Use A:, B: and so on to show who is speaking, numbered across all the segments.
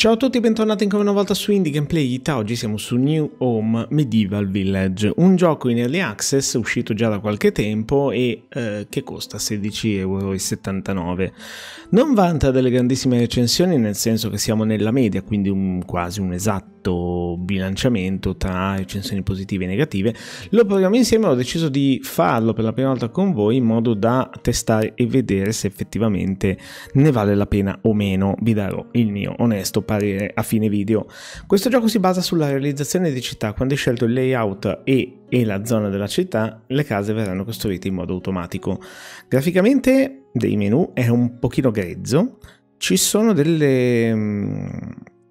A: Ciao a tutti e bentornati ancora una volta su Indie Gameplay Ita, oggi siamo su New Home Medieval Village, un gioco in early access uscito già da qualche tempo e eh, che costa 16,79€. Non vanta delle grandissime recensioni nel senso che siamo nella media, quindi un, quasi un esatto bilanciamento tra recensioni positive e negative. Lo proviamo insieme, ho deciso di farlo per la prima volta con voi in modo da testare e vedere se effettivamente ne vale la pena o meno. Vi darò il mio onesto parere a fine video. Questo gioco si basa sulla realizzazione di città. Quando hai scelto il layout e, e la zona della città, le case verranno costruite in modo automatico. Graficamente dei menu è un pochino grezzo. Ci sono delle, mm,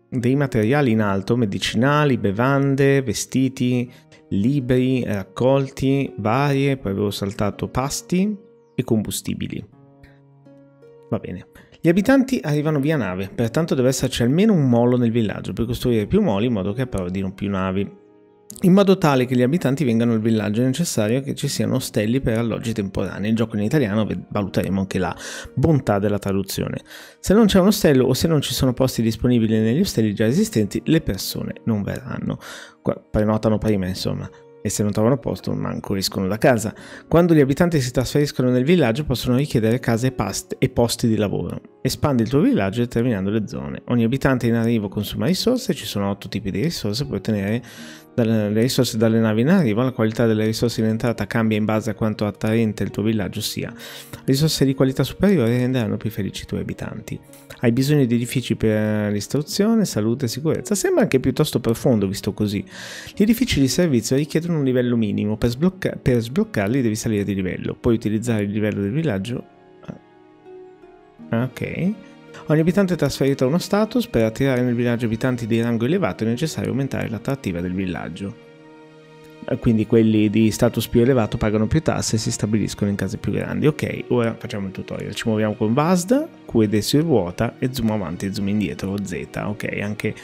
A: dei materiali in alto, medicinali, bevande, vestiti, libri, raccolti, varie, poi avevo saltato pasti e combustibili. Va bene. Gli abitanti arrivano via nave, pertanto deve esserci almeno un molo nel villaggio per costruire più moli in modo che approdino più navi. In modo tale che gli abitanti vengano al villaggio è necessario che ci siano ostelli per alloggi temporanei. Il gioco in italiano valuteremo anche la bontà della traduzione. Se non c'è un ostello o se non ci sono posti disponibili negli ostelli già esistenti, le persone non verranno. Prenotano prima, insomma e se non trovano posto manco escono da casa. Quando gli abitanti si trasferiscono nel villaggio possono richiedere case e, posti di lavoro. Espandi il tuo villaggio determinando le zone. Ogni abitante in arrivo consuma risorse, ci sono otto tipi di risorse, puoi ottenere le risorse dalle navi in arrivo, la qualità delle risorse in entrata cambia in base a quanto attraente il tuo villaggio sia. Risorse di qualità superiore renderanno più felici i tuoi abitanti. Hai bisogno di edifici per l'istruzione, salute e sicurezza. Sembra anche piuttosto profondo visto così. Gli edifici di servizio richiedono un livello minimo, per, sblocca- per sbloccarli devi salire di livello. Puoi utilizzare il livello del villaggio. Ah, ok. Ogni abitante trasferito a uno status, per attirare nel villaggio abitanti di rango elevato è necessario aumentare l'attrattiva del villaggio. Eh, quindi quelli di status più elevato pagano più tasse e si stabiliscono in case più grandi. Ok, ora facciamo il tutorial. Ci muoviamo con VASD, QED si ruota e zoom avanti e zoom indietro, Z. Ok, anche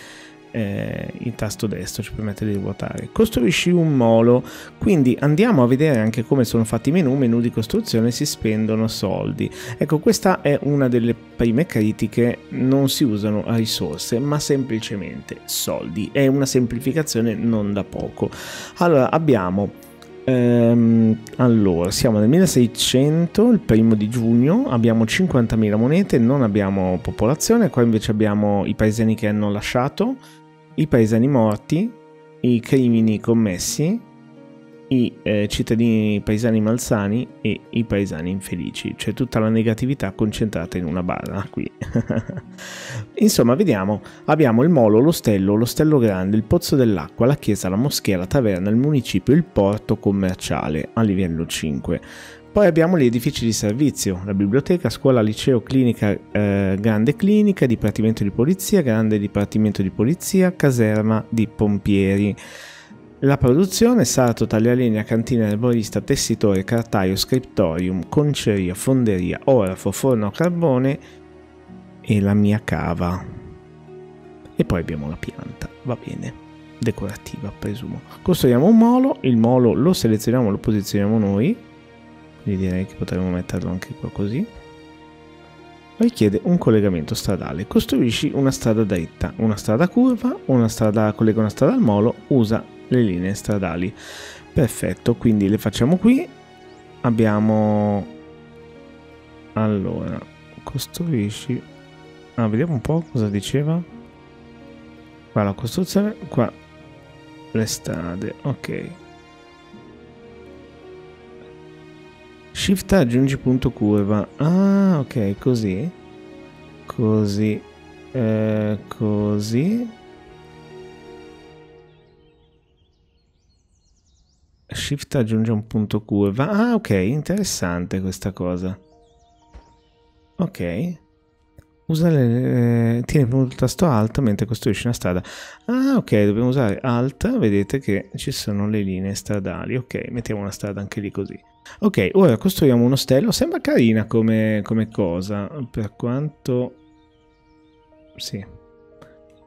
A: eh, il tasto destro ci permette di ruotare. Costruisci un molo, quindi andiamo a vedere anche come sono fatti i menu, menu di costruzione si spendono soldi. Ecco, questa è una delle prime critiche, non si usano risorse, ma semplicemente soldi. È una semplificazione non da poco. Allora, abbiamo Ehm, allora, siamo nel 1600, il primo di giugno, abbiamo 50.000 monete, non abbiamo popolazione, qua invece abbiamo i paesani che hanno lasciato, i paesani morti, i crimini commessi, i eh, cittadini paesani malsani e i paesani infelici, cioè tutta la negatività concentrata in una barra qui. Insomma, vediamo, abbiamo il molo, l'ostello, l'ostello grande, il pozzo dell'acqua, la chiesa, la moschea, la taverna, il municipio, il porto commerciale a livello 5. Poi abbiamo gli edifici di servizio, la biblioteca, scuola, liceo, clinica, eh, grande clinica, dipartimento di polizia, grande dipartimento di polizia, caserma di pompieri. La produzione, sarto, taglialegna, cantina, erborista, tessitore, cartaio, scriptorium, conceria, fonderia, orafo, forno a carbone e la mia cava. E poi abbiamo la pianta, va bene, decorativa presumo. Costruiamo un molo, il molo lo selezioniamo, lo posizioniamo noi, quindi direi che potremmo metterlo anche qua così. Richiede un collegamento stradale. Costruisci una strada dritta una strada curva una strada collega una strada al molo usa le linee stradali. Perfetto quindi le facciamo qui. Abbiamo allora costruisci ah, vediamo un po' cosa diceva. Qua la costruzione qua le strade ok Shift aggiungi punto curva. Ah, ok, così. Così. Eh, così. Shift aggiunge un punto curva. Ah, ok, interessante questa cosa. Ok. Usa le, eh, tieni premuto il tasto Alt mentre costruisci una strada. Ah, ok, dobbiamo usare Alt. Vedete che ci sono le linee stradali. Ok, mettiamo una strada anche lì così. Ok, ora costruiamo un ostello. Sembra carina come, come cosa, per quanto... Sì.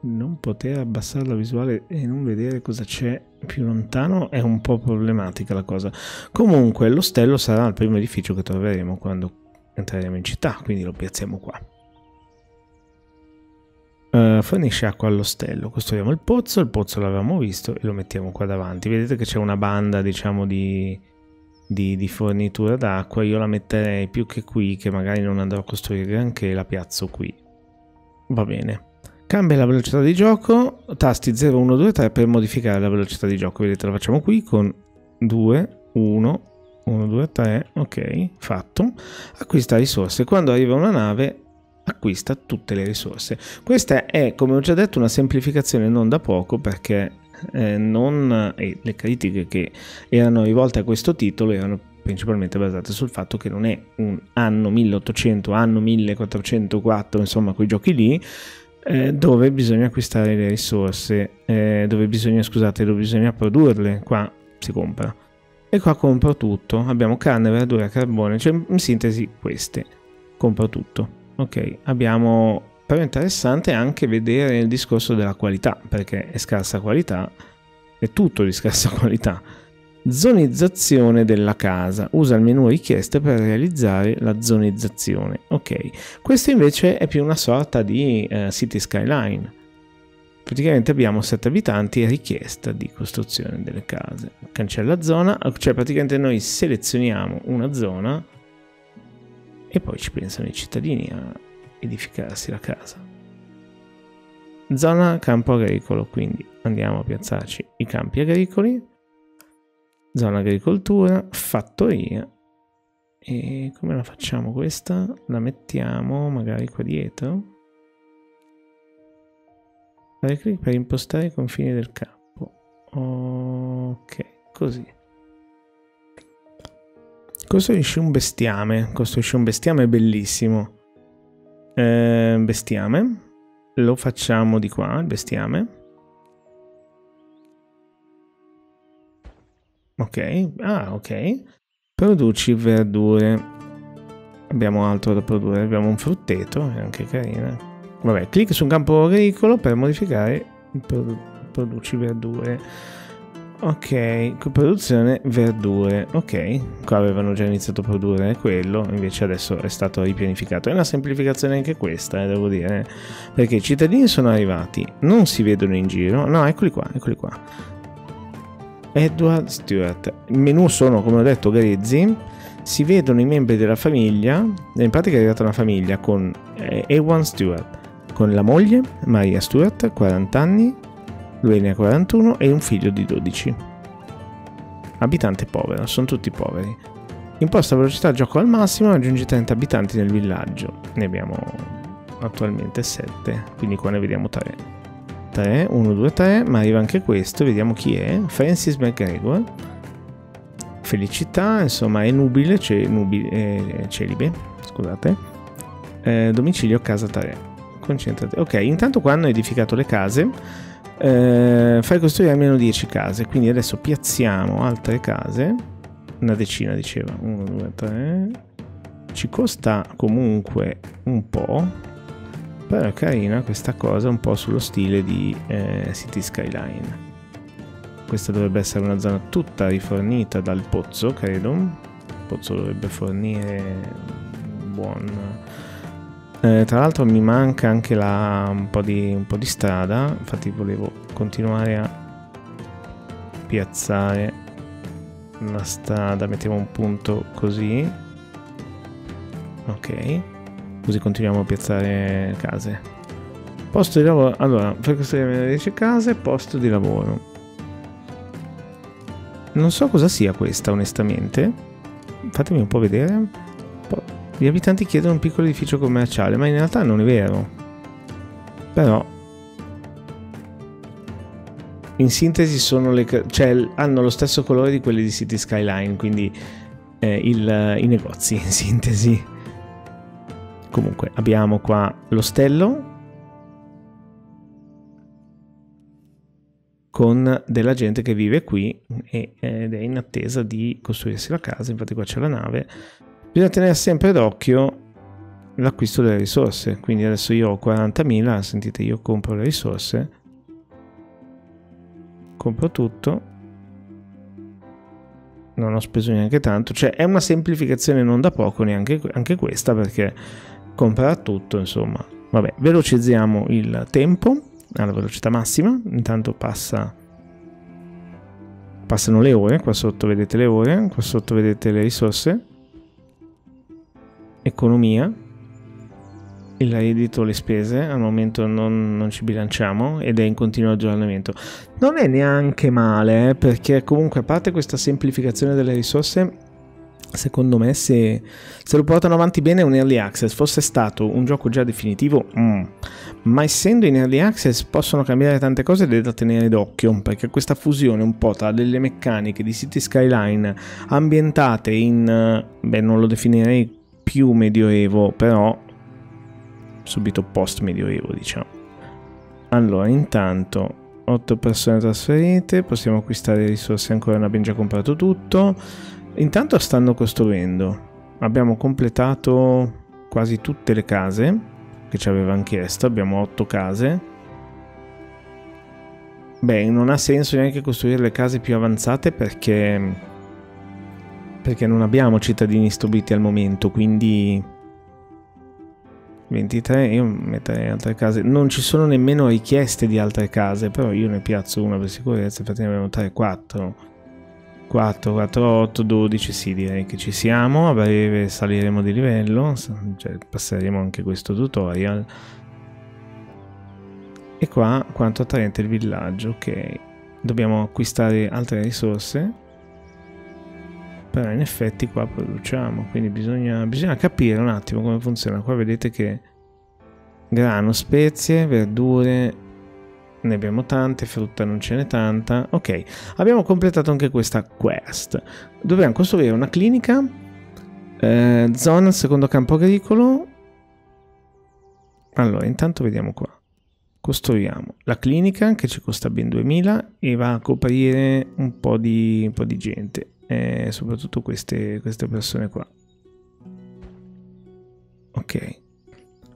A: Non poter abbassare la visuale e non vedere cosa c'è più lontano è un po' problematica la cosa. Comunque l'ostello sarà il primo edificio che troveremo quando entreremo in città, quindi lo piazziamo qua. Uh, fornisce acqua all'ostello. Costruiamo il pozzo, il pozzo l'avevamo visto e lo mettiamo qua davanti. Vedete che c'è una banda, diciamo, di, di, di fornitura d'acqua. Io la metterei più che qui, che magari non andrò a costruire granché, la piazzo qui. Va bene. Cambia la velocità di gioco, tasti 0, 1, 2, 3 per modificare la velocità di gioco. Vedete, la facciamo qui con 2, 1, 1, 2, 3, ok, fatto. Acquista risorse. Quando arriva una nave acquista tutte le risorse. Questa è, come ho già detto, una semplificazione non da poco perché eh, non, eh, le critiche che erano rivolte a questo titolo erano principalmente basate sul fatto che non è un anno 1800, anno 1404, insomma quei giochi lì, eh, dove bisogna acquistare le risorse, eh, dove bisogna, scusate, dove bisogna produrle, qua si compra. E qua compro tutto, abbiamo carne, verdura, carbone, cioè in sintesi queste, compro tutto. Ok, abbiamo però interessante anche vedere il discorso della qualità, perché è scarsa qualità, è tutto di scarsa qualità. Zonizzazione della casa. Usa il menu richieste per realizzare la zonizzazione. Ok, questo invece è più una sorta di uh, city skyline. Praticamente abbiamo 7 abitanti e richiesta di costruzione delle case. Cancella zona, cioè praticamente noi selezioniamo una zona e poi ci pensano i cittadini a edificarsi la casa. Zona campo agricolo, quindi andiamo a piazzarci i campi agricoli, zona agricoltura, fattoria e come la facciamo questa? La mettiamo magari qua dietro. Fare clic per impostare i confini del campo. Ok, così. Costruisci un bestiame. Costruisci un bestiame bellissimo. Eh, bestiame. Lo facciamo di qua, il bestiame. Ok. Ah, ok. Produci verdure. Abbiamo altro da produrre. Abbiamo un frutteto, è anche carina. Vabbè, clicca su un campo agricolo per modificare il produ produci verdure. Ok, produzione verdure. Ok, qua avevano già iniziato a produrre quello, invece adesso è stato ripianificato. È una semplificazione anche questa, eh, devo dire, perché i cittadini sono arrivati, non si vedono in giro. No, eccoli qua, eccoli qua. Edward Stewart. I menu sono, come ho detto, grezzi. Si vedono i membri della famiglia. In pratica è arrivata una famiglia con eh, Ewan Stewart, con la moglie, Maria Stewart, 40 anni, lui ne ha 41 e un figlio di 12. Abitante povero, sono tutti poveri. Imposta velocità gioco al massimo, aggiungi 30 abitanti nel villaggio. Ne abbiamo attualmente 7, quindi qua ne vediamo 3. 3, 1, 2, 3, ma arriva anche questo, vediamo chi è. Francis McGregor. Felicità, insomma, è nubile, c'è nubile, eh, celibe, scusate. Eh, domicilio casa 3. Concentrate. Ok, intanto qua hanno edificato le case eh, fai costruire almeno 10 case quindi adesso piazziamo altre case. Una decina diceva. 1 2 3 ci costa comunque un po' però è carina questa cosa un po' sullo stile di eh, City Skyline. Questa dovrebbe essere una zona tutta rifornita dal pozzo credo. Il pozzo dovrebbe fornire un buon eh, tra l'altro mi manca anche la, un, po di, un po' di strada, infatti volevo continuare a piazzare la strada, mettiamo un punto così, ok, così continuiamo a piazzare case. Posto di lavoro, allora, per costruire 10 case, posto di lavoro. Non so cosa sia questa onestamente, fatemi un po' vedere. Gli abitanti chiedono un piccolo edificio commerciale, ma in realtà non è vero. Però in sintesi sono le, cioè, hanno lo stesso colore di quelli di City Skyline, quindi eh, il, i negozi in sintesi. Comunque abbiamo qua l'ostello con della gente che vive qui ed è in attesa di costruirsi la casa, infatti qua c'è la nave Bisogna tenere sempre d'occhio l'acquisto delle risorse, quindi adesso io ho 40.000, sentite io compro le risorse, compro tutto, non ho speso neanche tanto, cioè è una semplificazione non da poco neanche anche questa perché comprare tutto insomma. Vabbè, velocizziamo il tempo alla velocità massima, intanto passa passano le ore, qua sotto vedete le ore, qua sotto vedete le risorse, economia, il reddito, le spese, al momento non, non, ci bilanciamo ed è in continuo aggiornamento. Non è neanche male, eh, perché comunque a parte questa semplificazione delle risorse, secondo me se, se, lo portano avanti bene un early access fosse stato un gioco già definitivo mm. ma essendo in early access possono cambiare tante cose ed è da tenere d'occhio perché questa fusione un po' tra delle meccaniche di City Skyline ambientate in beh non lo definirei più medioevo però subito post medioevo diciamo allora intanto 8 persone trasferite possiamo acquistare risorse ancora non abbiamo già comprato tutto Intanto stanno costruendo. Abbiamo completato quasi tutte le case che ci avevano chiesto. Abbiamo otto case. Beh, non ha senso neanche costruire le case più avanzate perché perché non abbiamo cittadini stupiti al momento, quindi 23 io metterei altre case. Non ci sono nemmeno richieste di altre case, però io ne piazzo una per sicurezza, infatti ne abbiamo 3 4. 4, 4, 8, 12, sì direi che ci siamo, a breve saliremo di livello, cioè passeremo anche questo tutorial. E qua quanto attraente il villaggio, ok. Dobbiamo acquistare altre risorse, però in effetti qua produciamo, quindi bisogna, bisogna capire un attimo come funziona. Qua vedete che grano, spezie, verdure, ne abbiamo tante, frutta non ce n'è tanta. Ok, abbiamo completato anche questa quest. Dobbiamo costruire una clinica, eh, zona secondo campo agricolo. Allora, intanto vediamo qua. Costruiamo la clinica che ci costa ben 2000 e va a coprire un po' di, un po di gente, eh, soprattutto queste, queste persone qua. Ok.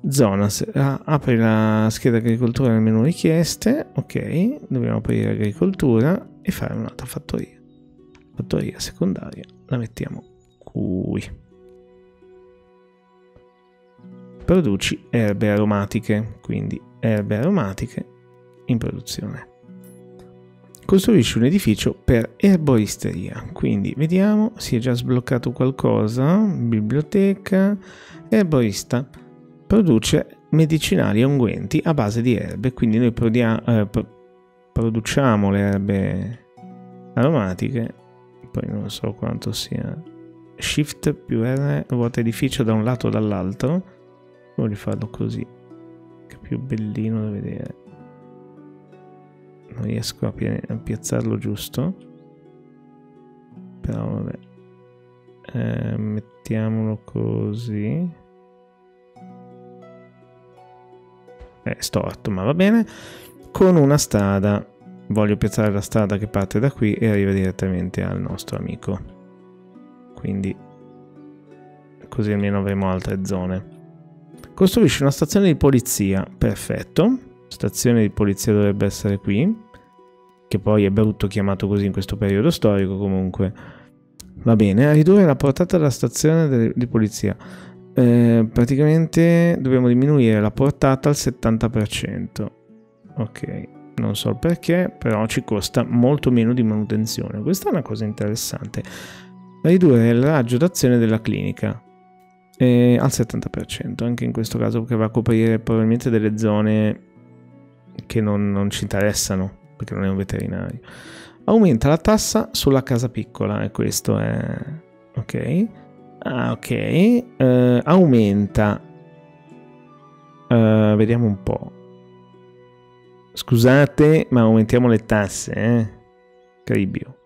A: Zona, ah, apri la scheda agricoltura nel menu richieste, ok, dobbiamo aprire agricoltura e fare un'altra fattoria. Fattoria secondaria, la mettiamo qui. Produci erbe aromatiche, quindi erbe aromatiche in produzione. Costruisci un edificio per erboristeria, quindi vediamo, si è già sbloccato qualcosa, biblioteca, erborista produce medicinali e unguenti a base di erbe, quindi noi eh, produciamo le erbe aromatiche, poi non so quanto sia. Shift più R vuota edificio da un lato o dall'altro, voglio farlo così, che è più bellino da vedere. Non riesco a, pi- a piazzarlo giusto, però vabbè. Eh, mettiamolo così. è storto, ma va bene, con una strada. Voglio piazzare la strada che parte da qui e arriva direttamente al nostro amico. Quindi così almeno avremo altre zone. Costruisce una stazione di polizia, perfetto. Stazione di polizia dovrebbe essere qui, che poi è brutto chiamato così in questo periodo storico comunque. Va bene, ridurre la portata della stazione di polizia eh, praticamente dobbiamo diminuire la portata al 70%. Ok, non so perché, però ci costa molto meno di manutenzione. Questa è una cosa interessante. Ridurre il raggio d'azione della clinica eh, al 70%, anche in questo caso perché va a coprire probabilmente delle zone che non, non ci interessano, perché non è un veterinario. Aumenta la tassa sulla casa piccola e questo è... ok Ah, ok. Uh, aumenta. Uh, vediamo un po'. Scusate, ma aumentiamo le tasse, eh? Caribio.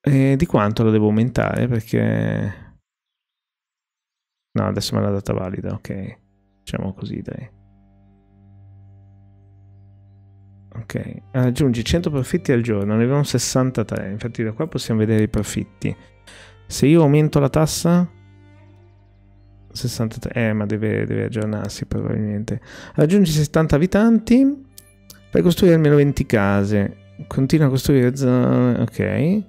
A: E di quanto lo devo aumentare? Perché... No, adesso me l'ha data valida, ok. Facciamo così, dai. Ok, aggiungi 100 profitti al giorno, ne abbiamo 63, infatti da qua possiamo vedere i profitti. Se io aumento la tassa... 63, eh ma deve, deve aggiornarsi probabilmente. Raggiungi 70 abitanti, fai costruire almeno 20 case, continua a costruire zone, ok.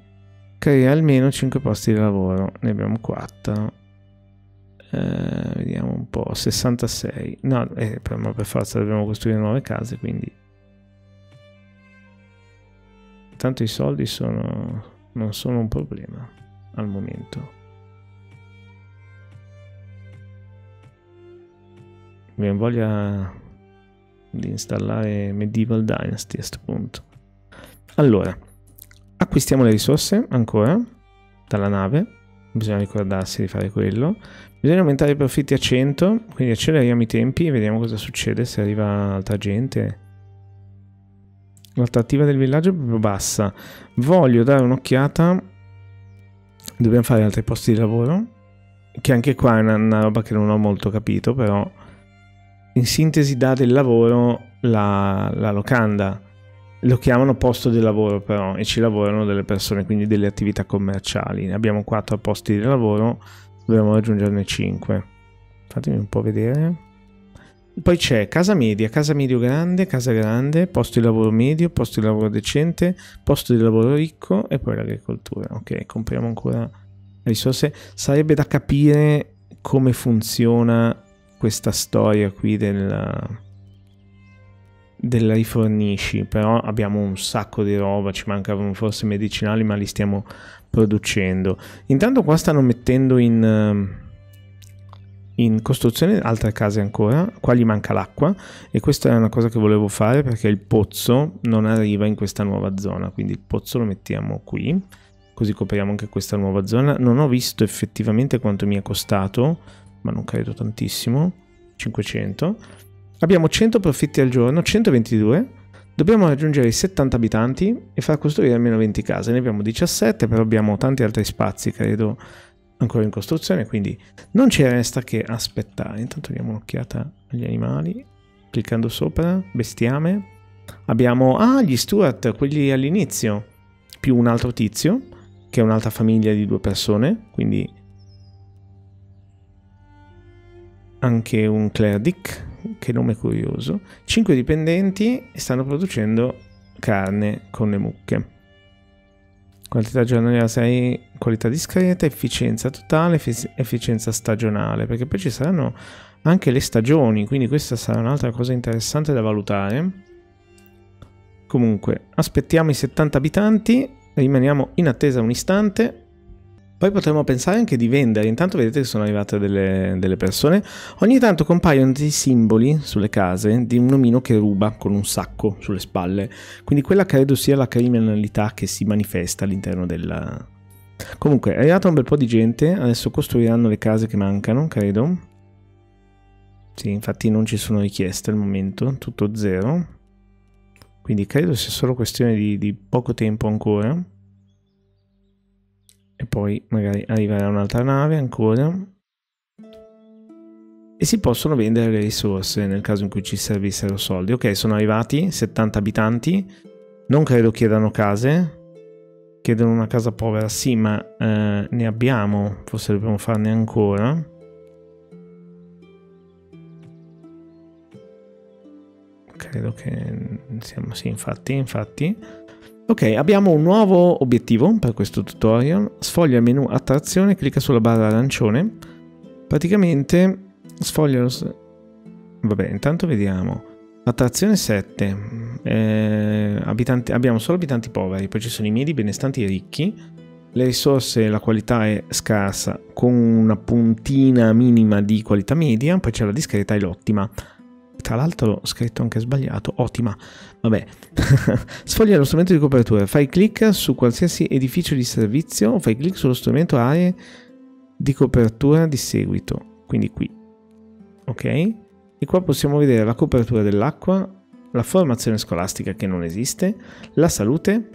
A: Crea almeno 5 posti di lavoro, ne abbiamo 4. eh, vediamo un po', 66. No, eh, per, ma per forza dobbiamo costruire nuove case, quindi... Tanto i soldi sono, non sono un problema al momento. Mi voglia di installare Medieval Dynasty a questo punto. Allora, acquistiamo le risorse ancora dalla nave, bisogna ricordarsi di fare quello. Bisogna aumentare i profitti a 100, quindi acceleriamo i tempi e vediamo cosa succede se arriva altra gente. L'attrattiva del villaggio è proprio bassa. Voglio dare un'occhiata. Dobbiamo fare altri posti di lavoro. Che anche qua è una, una roba che non ho molto capito, però in sintesi dà del lavoro la, la locanda. Lo chiamano posto di lavoro però e ci lavorano delle persone, quindi delle attività commerciali. Abbiamo quattro posti di lavoro, dobbiamo raggiungerne 5. Fatemi un po' vedere. Poi c'è casa media, casa medio grande, casa grande, posto di lavoro medio, posto di lavoro decente, posto di lavoro ricco e poi l'agricoltura. Ok, compriamo ancora risorse. Sarebbe da capire come funziona questa storia qui del, della rifornisci, però abbiamo un sacco di roba, ci mancavano forse medicinali, ma li stiamo producendo. Intanto qua stanno mettendo in, in costruzione altre case ancora, qua gli manca l'acqua e questa è una cosa che volevo fare perché il pozzo non arriva in questa nuova zona, quindi il pozzo lo mettiamo qui, così copriamo anche questa nuova zona. Non ho visto effettivamente quanto mi è costato, ma non credo tantissimo, 500. Abbiamo 100 profitti al giorno, 122. Dobbiamo raggiungere i 70 abitanti e far costruire almeno 20 case. Ne abbiamo 17, però abbiamo tanti altri spazi, credo, ancora in costruzione, quindi non ci resta che aspettare. Intanto diamo un'occhiata agli animali, cliccando sopra, bestiame. Abbiamo, ah, gli Stuart, quelli all'inizio, più un altro tizio, che è un'altra famiglia di due persone, quindi anche un Clerdic, che nome curioso. 5 dipendenti stanno producendo carne con le mucche. Quantità giornaliera 6, qualità discreta, efficienza totale, efficienza stagionale, perché poi ci saranno anche le stagioni, quindi questa sarà un'altra cosa interessante da valutare. Comunque, aspettiamo i 70 abitanti, rimaniamo in attesa un istante poi potremmo pensare anche di vendere, intanto vedete che sono arrivate delle, delle, persone. Ogni tanto compaiono dei simboli sulle case di un omino che ruba con un sacco sulle spalle. Quindi quella credo sia la criminalità che si manifesta all'interno della... Comunque è arrivato un bel po' di gente, adesso costruiranno le case che mancano, credo. Sì, infatti non ci sono richieste al momento, tutto zero. Quindi credo sia solo questione di, di poco tempo ancora e poi magari arriverà un'altra nave ancora e si possono vendere le risorse nel caso in cui ci servissero soldi. Ok, sono arrivati 70 abitanti, non credo chiedano case, chiedono una casa povera, sì, ma eh, ne abbiamo, forse dobbiamo farne ancora. Credo che siamo, sì, infatti, infatti. Ok, abbiamo un nuovo obiettivo per questo tutorial. Sfoglia il menu attrazione, clicca sulla barra arancione. Praticamente sfoglia lo... Vabbè, intanto vediamo. Attrazione 7. Eh, abitanti, abbiamo solo abitanti poveri, poi ci sono i medi benestanti e ricchi. Le risorse, la qualità è scarsa, con una puntina minima di qualità media, poi c'è la discreta e l'ottima. Tra l'altro scritto anche sbagliato, ottima. Vabbè, sfoglia lo strumento di copertura, fai clic su qualsiasi edificio di servizio fai clic sullo strumento aree di copertura di seguito, quindi qui. Ok? E qua possiamo vedere la copertura dell'acqua, la formazione scolastica che non esiste, la salute,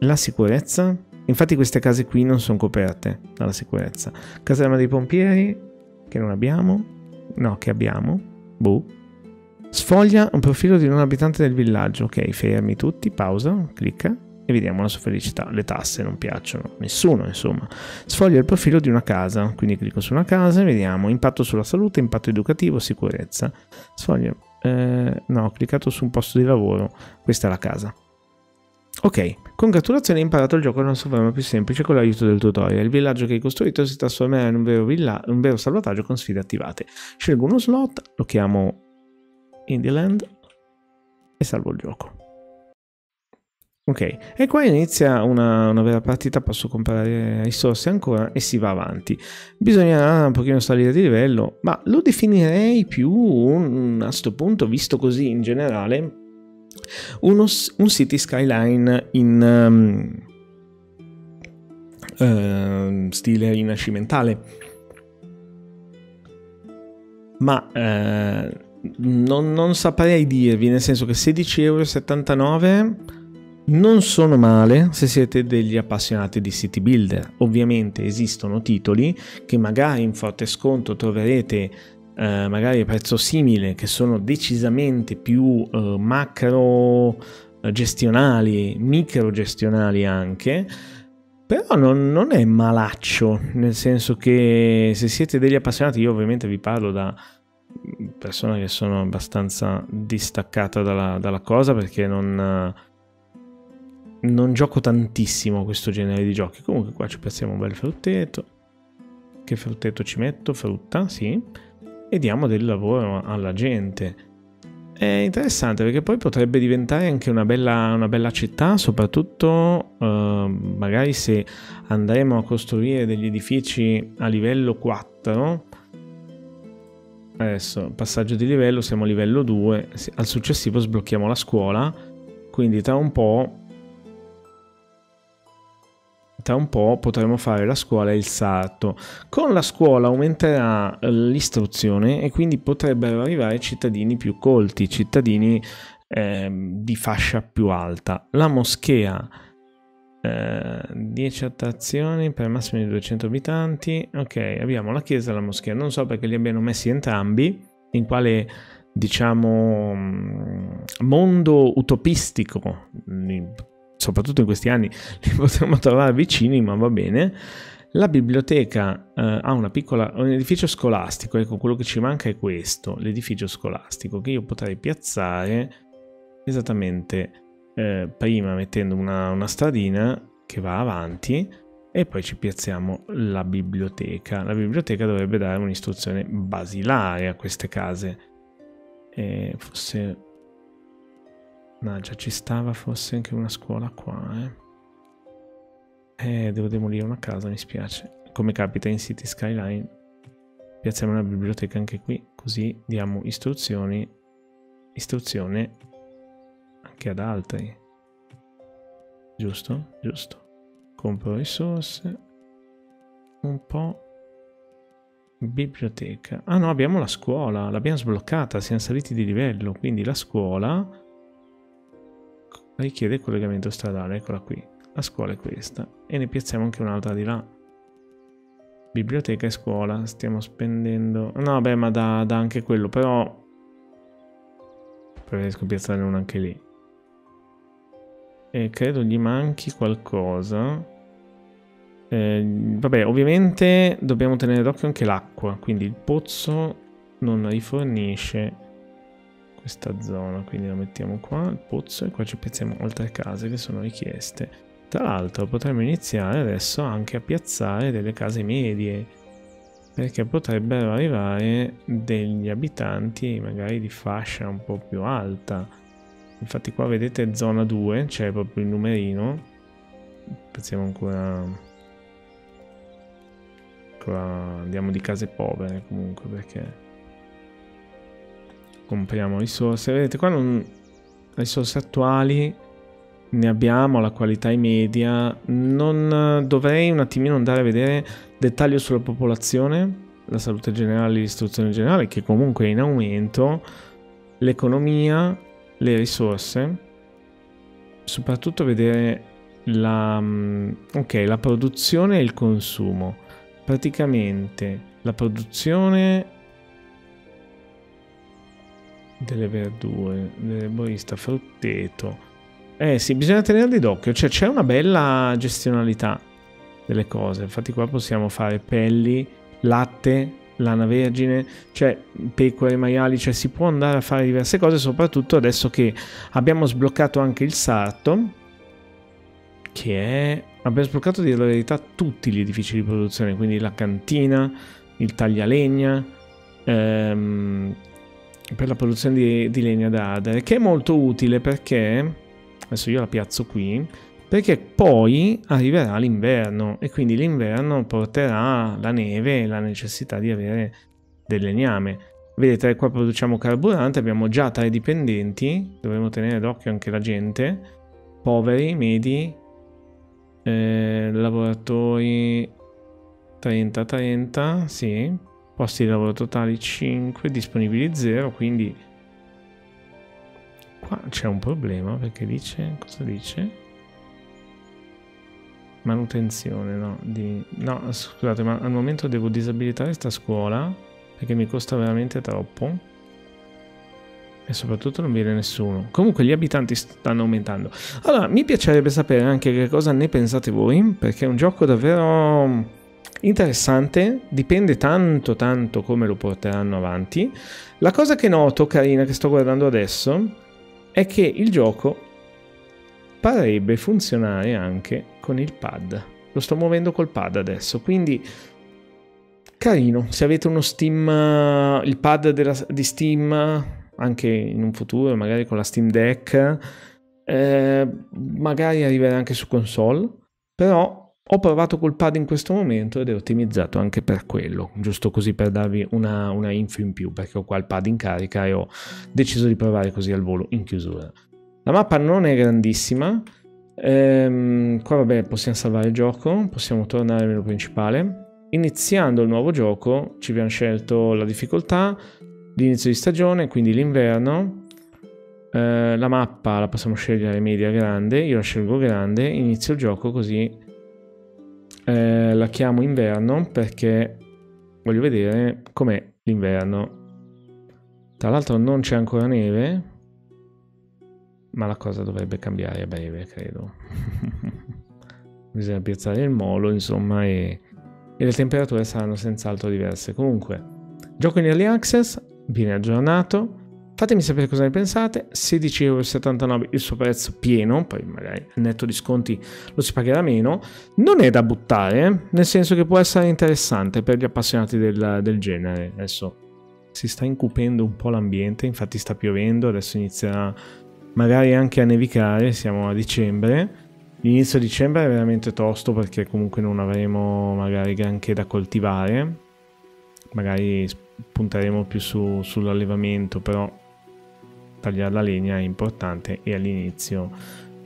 A: la sicurezza. Infatti queste case qui non sono coperte dalla sicurezza. Caserma dei pompieri, che non abbiamo. No, che abbiamo Boh. Sfoglia un profilo di un abitante del villaggio. Ok, fermi tutti, pausa, clicca e vediamo la sua felicità. Le tasse non piacciono, nessuno insomma. Sfoglia il profilo di una casa, quindi clicco su una casa e vediamo impatto sulla salute, impatto educativo, sicurezza. Sfoglia, eh, no, ho cliccato su un posto di lavoro, questa è la casa. Ok, congratulazioni, hai imparato il gioco una sua forma più semplice con l'aiuto del tutorial. Il villaggio che hai costruito si trasformerà in un vero, un vero salvataggio con sfide attivate. Scelgo uno slot, lo chiamo Indieland e salvo il gioco. Ok, e qua inizia una, una, vera partita, posso comprare risorse ancora e si va avanti. Bisogna un pochino salire di livello, ma lo definirei più un, a questo punto, visto così in generale, uno, un city skyline in um, uh, stile rinascimentale. Ma uh, non, non saprei dirvi, nel senso che 16,79 euro non sono male se siete degli appassionati di city builder. Ovviamente esistono titoli che magari in forte sconto troverete eh, magari prezzo simile che sono decisamente più eh, macro eh, gestionali, micro gestionali anche. Però non, non, è malaccio, nel senso che se siete degli appassionati, io ovviamente vi parlo da persona che sono abbastanza distaccata dalla, dalla cosa perché non, non gioco tantissimo questo genere di giochi. Comunque qua ci passiamo un bel frutteto. Che frutteto ci metto? Frutta, sì. E diamo del lavoro alla gente. È interessante perché poi potrebbe diventare anche una bella, una bella città, soprattutto eh, magari se andremo a costruire degli edifici a livello 4. Adesso, passaggio di livello, siamo a livello 2, al successivo sblocchiamo la scuola, quindi tra un po' tra un po' potremo fare la scuola e il sarto. Con la scuola aumenterà eh, l'istruzione e quindi potrebbero arrivare cittadini più colti, cittadini eh, di fascia più alta. La moschea, eh, 10 attrazioni per massimo di 200 abitanti. Ok, abbiamo la chiesa e la moschea. Non so perché li abbiano messi entrambi, in quale diciamo mm, mondo utopistico soprattutto in questi anni li potremmo trovare vicini, ma va bene. La biblioteca eh, ha una piccola, un edificio scolastico, ecco quello che ci manca è questo, l'edificio scolastico che io potrei piazzare esattamente eh, prima mettendo una, una stradina che va avanti e poi ci piazziamo la biblioteca. La biblioteca dovrebbe dare un'istruzione basilare a queste case. E forse Mannaggia, ci stava forse anche una scuola qua, eh. Eh, devo demolire una casa, mi spiace. Come capita in City Skyline. Piazziamo una biblioteca anche qui, così diamo istruzioni, istruzione anche ad altri. Giusto? Giusto. Compro risorse. Un po'. Biblioteca. Ah no, abbiamo la scuola, l'abbiamo sbloccata, siamo saliti di livello, quindi la scuola richiede collegamento stradale, eccola qui. La scuola è questa e ne piazziamo anche un'altra di là. Biblioteca e scuola, stiamo spendendo... No, beh, ma da, da anche quello, però... Preferisco piazzare una anche lì. E credo gli manchi qualcosa. Eh, vabbè, ovviamente dobbiamo tenere d'occhio anche l'acqua, quindi il pozzo non rifornisce questa zona, quindi la mettiamo qua, il pozzo, e qua ci piazziamo altre case che sono richieste. Tra l'altro potremmo iniziare adesso anche a piazzare delle case medie, perché potrebbero arrivare degli abitanti magari di fascia un po' più alta. Infatti qua vedete zona 2, c'è proprio il numerino. Piazziamo ancora... ancora... andiamo di case povere comunque perché compriamo risorse. Vedete qua non... risorse attuali ne abbiamo, la qualità è media. Non dovrei un attimino andare a vedere dettaglio sulla popolazione, la salute generale, l'istruzione generale che comunque è in aumento, l'economia, le risorse, soprattutto vedere la, mm, okay, la produzione e il consumo. Praticamente la produzione delle verdure, dell'erborista, frutteto. Eh sì, bisogna tenerli d'occhio, cioè c'è una bella gestionalità delle cose. Infatti qua possiamo fare pelli, latte, lana vergine, cioè pecore, maiali, cioè si può andare a fare diverse cose, soprattutto adesso che abbiamo sbloccato anche il sarto che è... Abbiamo sbloccato di la verità tutti gli edifici di produzione, quindi la cantina, il taglialegna, ehm, per la produzione di, di legna da ardere, che è molto utile perché, adesso io la piazzo qui, perché poi arriverà l'inverno e quindi l'inverno porterà la neve e la necessità di avere del legname. Vedete, qua produciamo carburante, abbiamo già tre dipendenti, dovremo tenere d'occhio anche la gente, poveri, medi, eh, lavoratori 30-30, sì, posti di lavoro totali 5, disponibili 0, quindi qua c'è un problema perché dice, cosa dice? Manutenzione, no, di, no, scusate, ma al momento devo disabilitare questa scuola perché mi costa veramente troppo e soprattutto non viene nessuno. Comunque gli abitanti stanno aumentando. Allora, mi piacerebbe sapere anche che cosa ne pensate voi, perché è un gioco davvero interessante, dipende tanto tanto come lo porteranno avanti. La cosa che noto, carina, che sto guardando adesso, è che il gioco parebbe funzionare anche con il pad. Lo sto muovendo col pad adesso, quindi carino. Se avete uno Steam, il pad della, di Steam, anche in un futuro, magari con la Steam Deck, eh, magari arriverà anche su console, però ho provato col pad in questo momento ed è ottimizzato anche per quello, giusto così per darvi una, una info in più, perché ho qua il pad in carica e ho deciso di provare così al volo in chiusura. La mappa non è grandissima, ehm, qua vabbè possiamo salvare il gioco, possiamo tornare al menu principale. Iniziando il nuovo gioco ci abbiamo scelto la difficoltà, l'inizio di stagione, quindi l'inverno, eh, la mappa la possiamo scegliere media grande, io la scelgo grande, inizio il gioco così eh, la chiamo inverno perché voglio vedere com'è l'inverno. Tra l'altro non c'è ancora neve, ma la cosa dovrebbe cambiare a breve, credo. Bisogna piazzare il molo, insomma, e, e le temperature saranno senz'altro diverse. Comunque, gioco in early access, viene aggiornato, Fatemi sapere cosa ne pensate, 16,79€ il suo prezzo pieno, poi magari netto di sconti lo si pagherà meno, non è da buttare, nel senso che può essere interessante per gli appassionati del, del genere. Adesso si sta incupendo un po' l'ambiente, infatti sta piovendo, adesso inizierà magari anche a nevicare, siamo a dicembre. L'inizio dicembre è veramente tosto perché comunque non avremo magari granché da coltivare, magari punteremo più su, sull'allevamento, però tagliare la legna è importante e all'inizio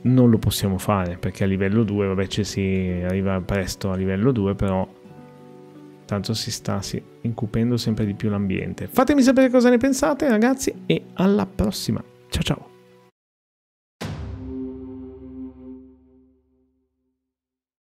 A: non lo possiamo fare perché a livello 2 vabbè ci si arriva presto a livello 2 però tanto si sta sì, incupendo sempre di più l'ambiente. Fatemi sapere cosa ne pensate ragazzi e alla prossima. Ciao ciao